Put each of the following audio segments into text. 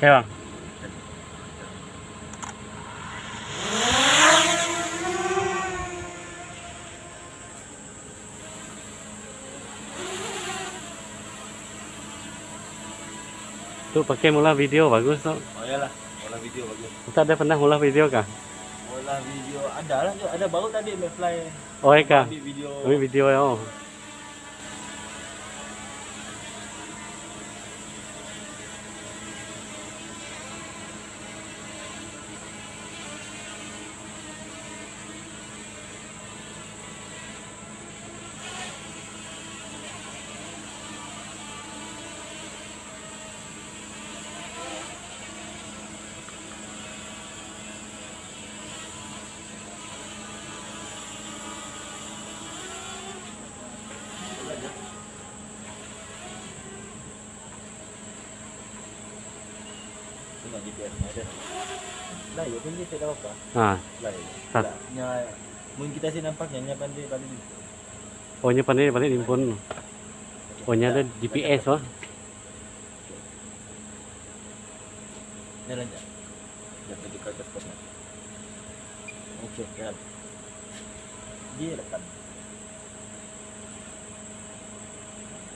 Oke bang. Tuh pakai mula video bagus tuh. Oh iyalah, olah video bagus. Kita ada pernah mula video kah? Olah video ada lah, ada baru tadi Mayfly. Oh Eka, Ambil video. ini video ya. Oh. Tengok GPS ada. Lah, ya kan dia tak ada apa. Nah, Lah, ya. Tak. Lah, nya mungkin kita sih nampaknya nya pandai pandai. oh nya pandai pandai impun. Oh nya ada GPS wah. Ini lanjut. Jangan dekat ke spotnya. Oke, kan. Dia dekat.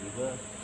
Reverse.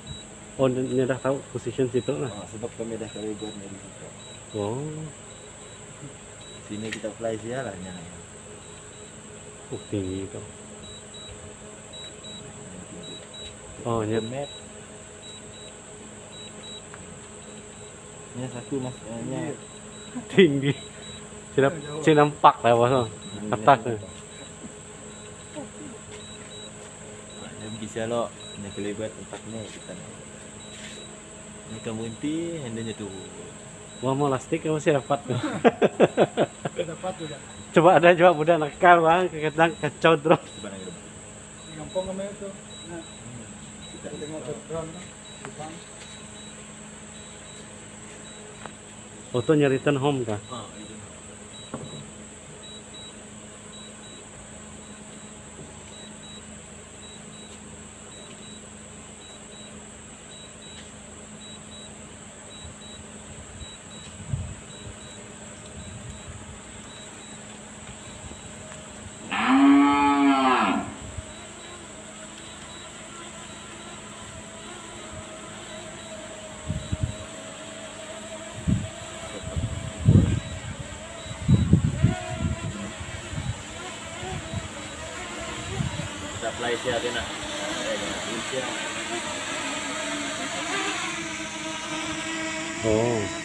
Oh, ini dah tahu position situ lah. Oh, sebab kami dah kali buat dari situ. Oh, Sini kita fly sia lah nya. oh tinggi itu. Oh, map. Nya satu mas, eh, tinggi. Sini nampak lah bos. Atas bisa lo, nya kali buat tempat ni kita. Ni kamu inti, hendaknya tu. Wah mau lastik masih dapat. dapat udah Coba ada coba budak nakal bang, kadang kacau terus. Coba kira. di kampung kami itu nah Kita tengok kan Jepang Foto nya return home kah? Ah, itu. Kita fly sia dia nak. Eh, dia nak sia. Oh,